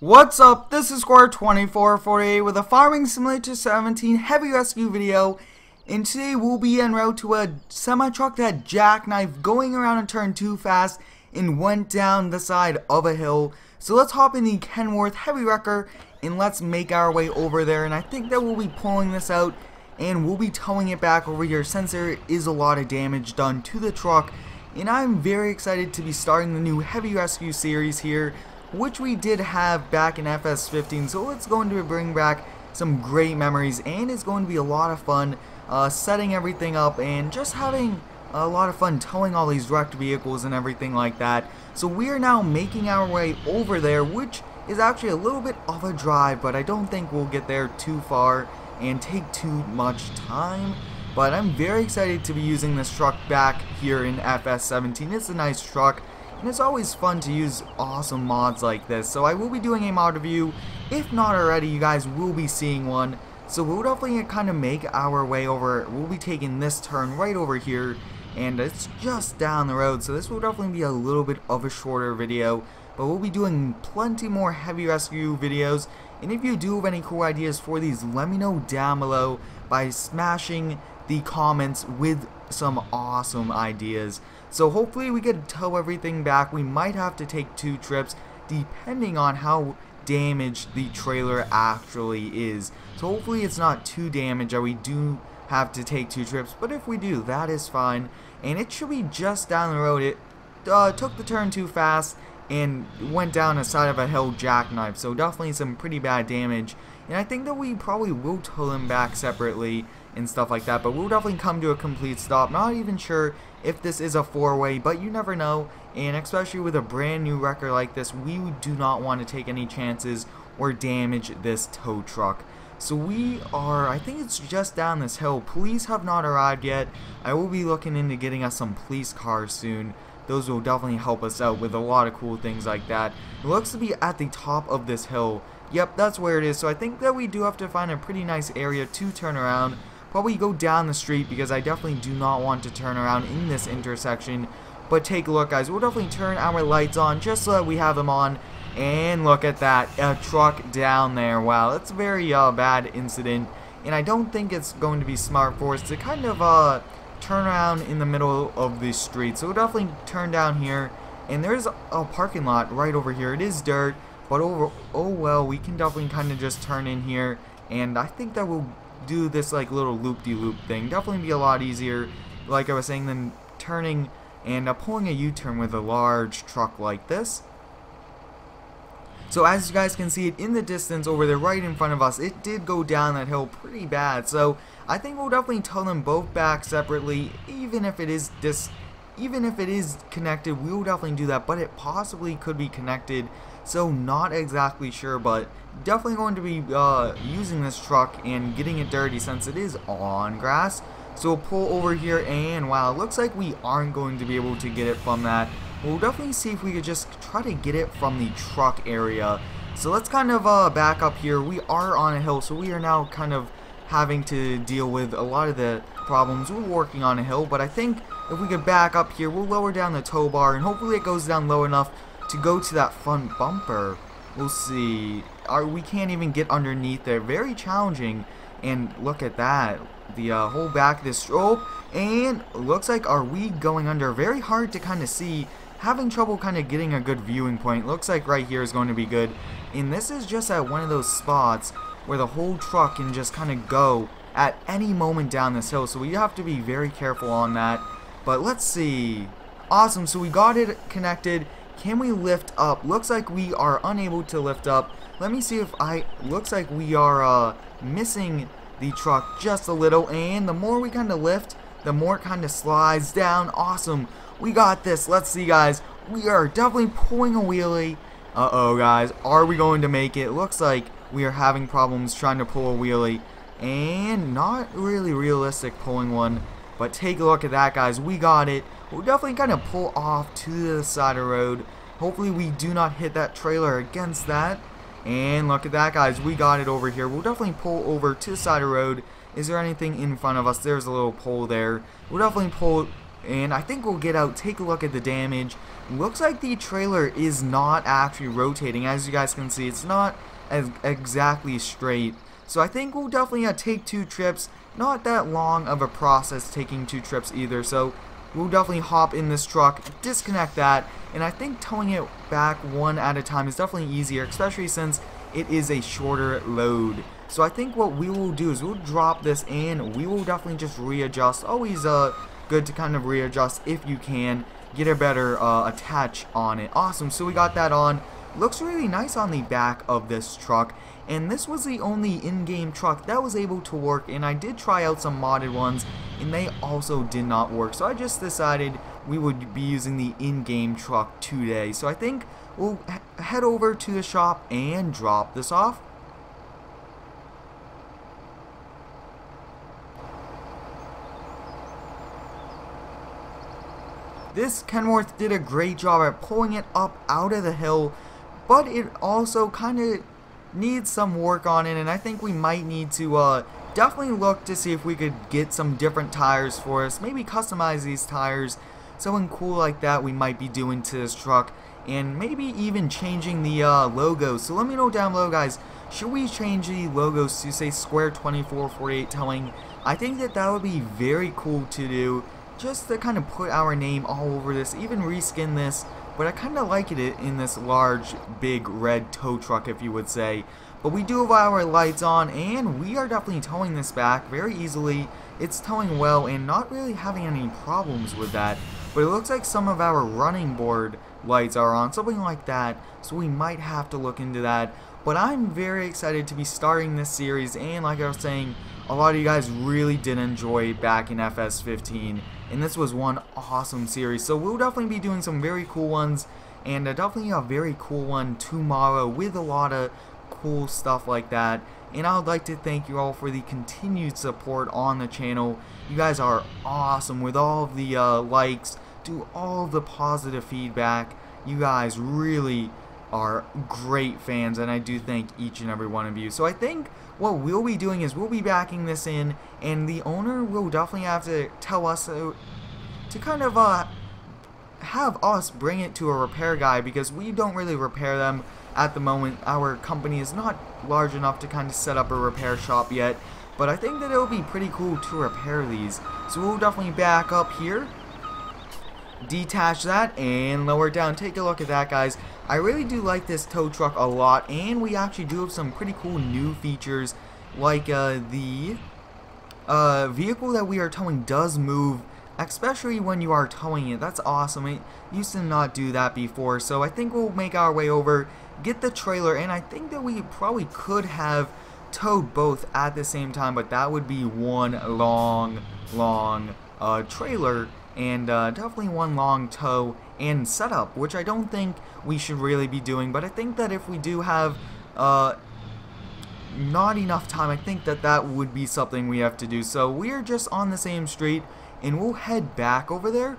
What's up? This is Square2448 with a Farming Simulator 17 heavy rescue video. And today we'll be en route to a semi-truck that jackknife going around a turn too fast and went down the side of a hill. So let's hop in the Kenworth Heavy Wrecker and let's make our way over there. And I think that we'll be pulling this out and we'll be towing it back over here since there is a lot of damage done to the truck. And I'm very excited to be starting the new Heavy Rescue series here which we did have back in FS15. So it's going to bring back some great memories and it's going to be a lot of fun uh, setting everything up and just having a lot of fun towing all these wrecked vehicles and everything like that. So we are now making our way over there, which is actually a little bit of a drive, but I don't think we'll get there too far and take too much time. But I'm very excited to be using this truck back here in FS17. It's a nice truck. And it's always fun to use awesome mods like this. So I will be doing a mod review. If not already, you guys will be seeing one. So we'll definitely kind of make our way over. We'll be taking this turn right over here. And it's just down the road. So this will definitely be a little bit of a shorter video. But we'll be doing plenty more heavy rescue videos. And if you do have any cool ideas for these, let me know down below by smashing the comments with some awesome ideas. So hopefully we can tow everything back. We might have to take two trips depending on how damaged the trailer actually is. So hopefully it's not too damaged that we do have to take two trips. But if we do, that is fine. And it should be just down the road. It uh, took the turn too fast and went down the side of a hill jackknife. So definitely some pretty bad damage. And I think that we probably will tow them back separately and stuff like that. But we'll definitely come to a complete stop. Not even sure if this is a four-way, but you never know. And especially with a brand new wrecker like this, we do not want to take any chances or damage this tow truck. So we are, I think it's just down this hill. Police have not arrived yet. I will be looking into getting us some police cars soon. Those will definitely help us out with a lot of cool things like that. It looks to be at the top of this hill. Yep, that's where it is. So I think that we do have to find a pretty nice area to turn around probably go down the street because I definitely do not want to turn around in this intersection. But take a look, guys. We'll definitely turn our lights on just so that we have them on. And look at that, a truck down there. Wow, that's a very uh, bad incident. And I don't think it's going to be smart for us to kind of uh, turn around in the middle of the street. So we'll definitely turn down here. And there's a parking lot right over here. It is dirt, but over, oh well, we can definitely kind of just turn in here. And I think that will do this like little loop-de-loop -loop thing. Definitely be a lot easier, like I was saying, than turning and uh, pulling a U-turn with a large truck like this. So as you guys can see it in the distance over there right in front of us, it did go down that hill pretty bad. So I think we'll definitely tow them both back separately, even if it is dis even if it is connected, we will definitely do that, but it possibly could be connected, so not exactly sure, but definitely going to be uh, using this truck and getting it dirty since it is on grass. So we'll pull over here, and wow, it looks like we aren't going to be able to get it from that. We'll definitely see if we could just try to get it from the truck area. So let's kind of uh, back up here. We are on a hill, so we are now kind of having to deal with a lot of the problems. We're working on a hill, but I think if we could back up here, we'll lower down the tow bar, and hopefully it goes down low enough to go to that front bumper. We'll see. Our, we can't even get underneath there. Very challenging. And look at that. The uh, whole back of this strobe. And looks like are we going under? Very hard to kind of see. Having trouble kind of getting a good viewing point. Looks like right here is going to be good. And this is just at one of those spots where the whole truck can just kind of go at any moment down this hill. So we have to be very careful on that. But let's see. Awesome, so we got it connected. Can we lift up? Looks like we are unable to lift up. Let me see if I... Looks like we are uh, missing the truck just a little. And the more we kind of lift, the more it kind of slides down. Awesome. We got this. Let's see, guys. We are definitely pulling a wheelie. Uh-oh, guys. Are we going to make it? Looks like we are having problems trying to pull a wheelie. And not really realistic pulling one. But take a look at that, guys. We got it. We'll definitely kind of pull off to the side of the road. Hopefully we do not hit that trailer against that. And look at that, guys. We got it over here. We'll definitely pull over to the side of the road. Is there anything in front of us? There's a little pole there. We'll definitely pull and I think we'll get out, take a look at the damage. Looks like the trailer is not actually rotating. As you guys can see, it's not as exactly straight. So I think we'll definitely uh, take two trips. Not that long of a process taking two trips either. So we'll definitely hop in this truck, disconnect that, and I think towing it back one at a time is definitely easier, especially since it is a shorter load. So I think what we will do is we'll drop this in, we will definitely just readjust. Always uh, good to kind of readjust if you can. Get a better uh, attach on it. Awesome, so we got that on. Looks really nice on the back of this truck. And this was the only in-game truck that was able to work. And I did try out some modded ones and they also did not work. So I just decided we would be using the in-game truck today. So I think we'll head over to the shop and drop this off. This Kenworth did a great job at pulling it up out of the hill, but it also kind of needs some work on it, and I think we might need to uh, definitely look to see if we could get some different tires for us, maybe customize these tires, something cool like that we might be doing to this truck, and maybe even changing the uh, logo. So let me know down below, guys, should we change the logos to say Square 2448 Towing? I think that that would be very cool to do just to kind of put our name all over this, even reskin this, but I kind of like it in this large, big red tow truck, if you would say. But we do have our lights on, and we are definitely towing this back very easily. It's towing well, and not really having any problems with that. But it looks like some of our running board lights are on, something like that, so we might have to look into that. But I'm very excited to be starting this series, and like I was saying, a lot of you guys really did enjoy back in FS15 and this was one awesome series. So we'll definitely be doing some very cool ones, and uh, definitely a very cool one tomorrow with a lot of cool stuff like that. And I would like to thank you all for the continued support on the channel. You guys are awesome with all the uh, likes, do all the positive feedback. You guys really are great fans, and I do thank each and every one of you. So I think what we'll be doing is we'll be backing this in, and the owner will definitely have to tell us uh, to kind of uh, have us bring it to a repair guy because we don't really repair them at the moment. Our company is not large enough to kind of set up a repair shop yet, but I think that it will be pretty cool to repair these. So we'll definitely back up here detach that and lower it down. Take a look at that guys. I really do like this tow truck a lot and we actually do have some pretty cool new features like uh, the uh, vehicle that we are towing does move especially when you are towing it. That's awesome. It used to not do that before so I think we'll make our way over get the trailer and I think that we probably could have towed both at the same time but that would be one long long uh, trailer and uh, definitely one long tow and setup, which I don't think we should really be doing, but I think that if we do have uh, not enough time, I think that that would be something we have to do. So we're just on the same street, and we'll head back over there.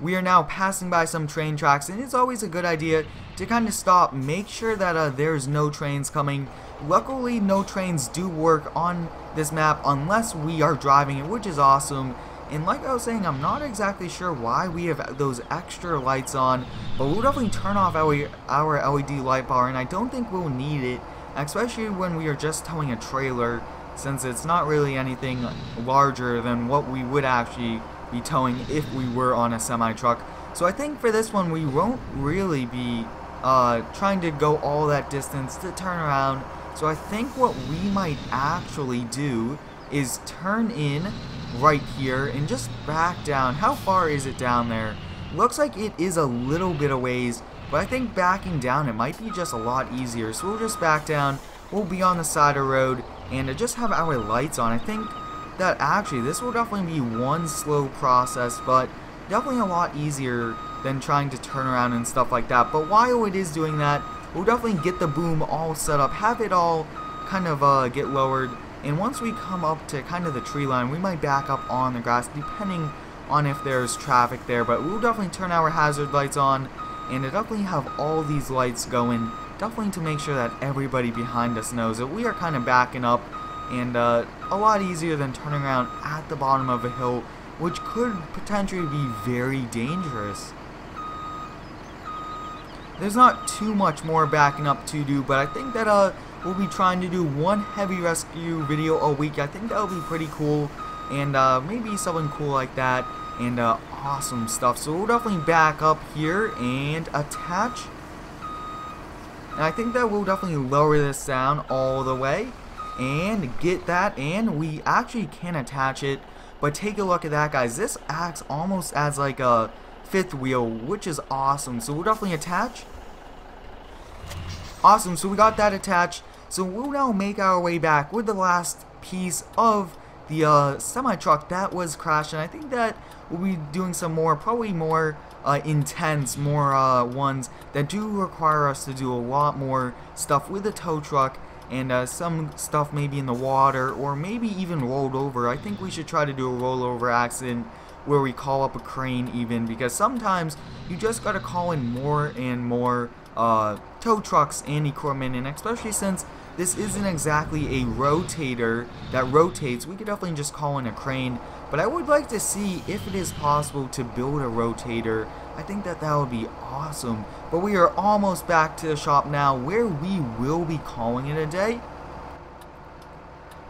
We are now passing by some train tracks, and it's always a good idea to kind of stop, make sure that uh, there's no trains coming. Luckily, no trains do work on this map unless we are driving it, which is awesome. And like I was saying, I'm not exactly sure why we have those extra lights on, but we'll definitely turn off our, our LED light bar, and I don't think we'll need it, especially when we are just towing a trailer, since it's not really anything larger than what we would actually be towing if we were on a semi-truck. So I think for this one, we won't really be uh, trying to go all that distance to turn around so I think what we might actually do is turn in right here and just back down. How far is it down there? Looks like it is a little bit of ways, but I think backing down it might be just a lot easier. So we'll just back down, we'll be on the side of the road, and just have our lights on. I think that actually this will definitely be one slow process, but definitely a lot easier than trying to turn around and stuff like that. But while it is doing that, we'll definitely get the boom all set up, have it all kind of uh, get lowered, and once we come up to kind of the tree line, we might back up on the grass, depending on if there's traffic there, but we'll definitely turn our hazard lights on, and definitely have all these lights going, definitely to make sure that everybody behind us knows that we are kind of backing up and uh, a lot easier than turning around at the bottom of a hill, which could potentially be very dangerous. There's not too much more backing up to do, but I think that uh, we'll be trying to do one heavy rescue video a week. I think that'll be pretty cool, and uh, maybe something cool like that, and uh, awesome stuff. So we'll definitely back up here and attach. And I think that we'll definitely lower this down all the way and get that and we actually can attach it but take a look at that guys this acts almost as like a fifth wheel which is awesome. So we'll definitely attach. Awesome so we got that attached. So we'll now make our way back with the last piece of the uh, semi-truck that was crashed and I think that we'll be doing some more probably more uh, intense more uh, ones that do require us to do a lot more stuff with the tow truck and uh, some stuff maybe in the water or maybe even rolled over. I think we should try to do a rollover accident where we call up a crane even because sometimes you just gotta call in more and more uh, tow trucks and equipment and especially since this isn't exactly a rotator that rotates we could definitely just call in a crane but I would like to see if it is possible to build a rotator I think that that would be awesome. But we are almost back to the shop now where we will be calling it a day.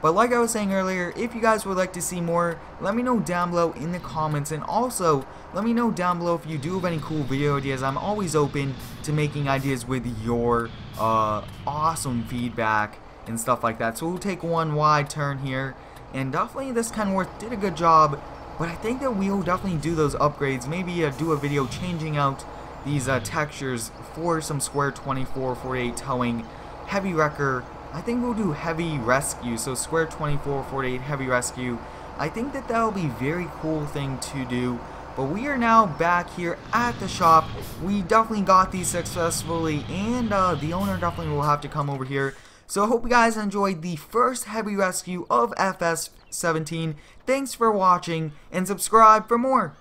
But like I was saying earlier, if you guys would like to see more, let me know down below in the comments. And also, let me know down below if you do have any cool video ideas. I'm always open to making ideas with your uh, awesome feedback and stuff like that. So we'll take one wide turn here. And definitely this Kenworth did a good job but I think that we'll definitely do those upgrades. Maybe uh, do a video changing out these uh, textures for some Square 2448 towing. Heavy Wrecker, I think we'll do Heavy Rescue. So Square 2448 Heavy Rescue. I think that that'll be a very cool thing to do. But we are now back here at the shop. We definitely got these successfully, and uh, the owner definitely will have to come over here so I hope you guys enjoyed the first heavy rescue of FS17. Thanks for watching, and subscribe for more.